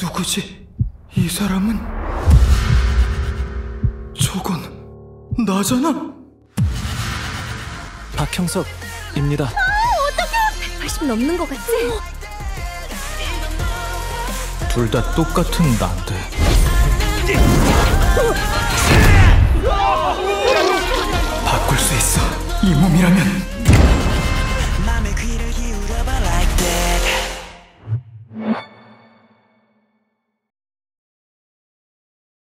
누구지? 이 사람은 저건 나잖아. 박형석입니다. 아, 80 넘는 것 같지? 둘 다 똑같은 나인데. 바꿀 수 있어. 이 몸이라면